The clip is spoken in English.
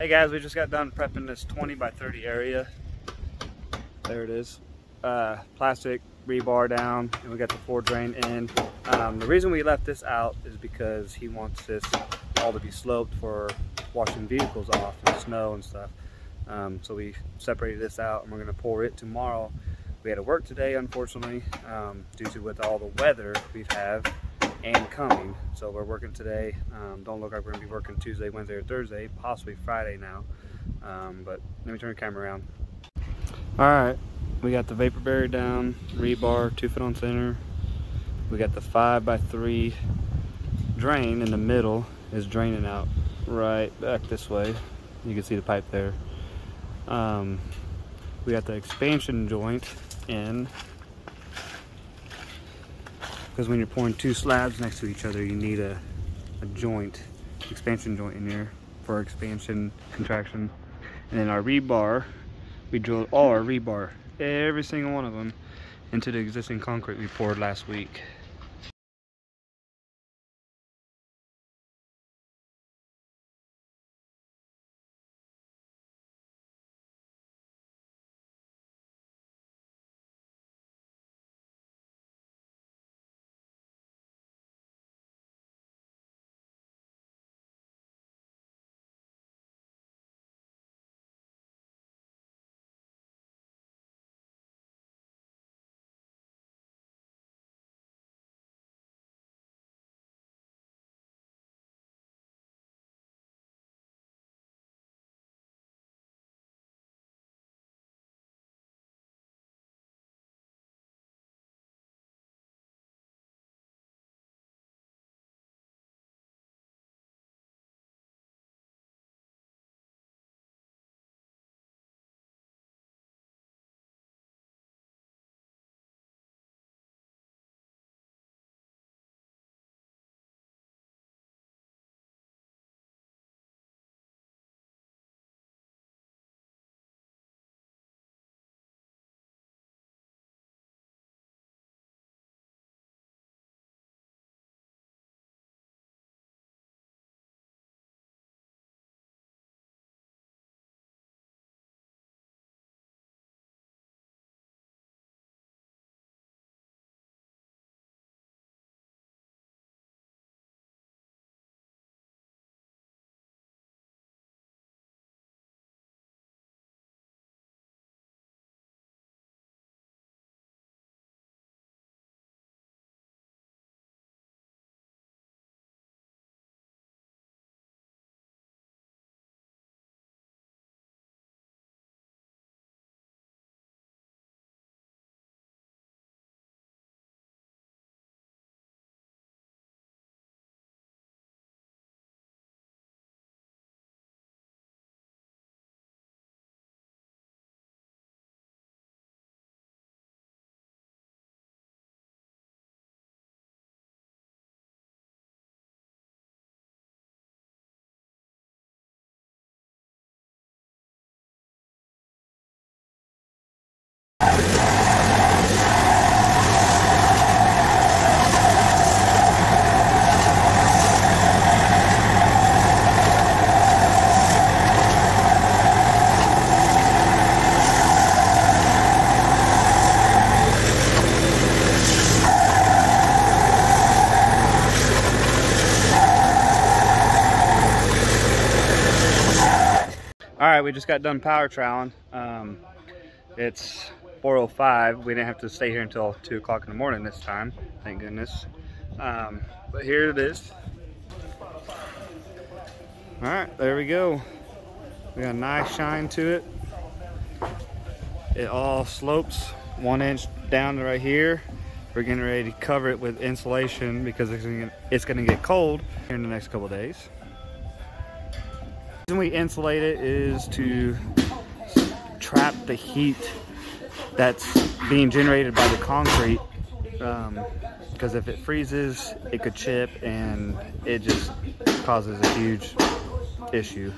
Hey guys, we just got done prepping this 20 by 30 area. There it is. Uh, plastic rebar down and we got the four drain in. Um, the reason we left this out is because he wants this all to be sloped for washing vehicles off and snow and stuff. Um, so we separated this out and we're gonna pour it tomorrow. We had to work today, unfortunately, um, due to with all the weather we've had and coming. So we're working today. Um, don't look like we're gonna be working Tuesday, Wednesday, or Thursday, possibly Friday now. Um, but let me turn the camera around. All right, we got the vapor barrier down, rebar, two foot on center. We got the five by three drain in the middle is draining out right back this way. You can see the pipe there. Um, we got the expansion joint in because when you're pouring two slabs next to each other you need a, a joint expansion joint in there for expansion contraction. And then our rebar we drilled all our rebar every single one of them into the existing concrete we poured last week right, we just got done power troweling. Um, it's 4.05. We didn't have to stay here until 2 o'clock in the morning this time, thank goodness. Um, but here it is. All right, there we go. We got a nice shine to it. It all slopes one inch down to right here. We're getting ready to cover it with insulation because it's gonna, it's gonna get cold here in the next couple days reason we insulate it is to trap the heat that's being generated by the concrete because um, if it freezes it could chip and it just causes a huge issue